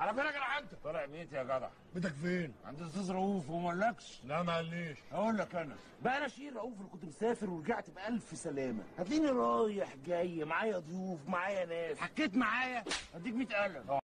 على فين يا جدع انت طالع بيتي يا جدع. بيتك فين؟ عند أستاذ رؤوف وما قالكش. لا ما قاليش أقول لك أنا. بقى أنا شير رؤوف اللي كنت مسافر ورجعت بألف سلامة. هتلاقيني رايح جاي معايا ضيوف معايا ناس. حكيت معايا؟ هديك 100000